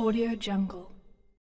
Audio Jungle.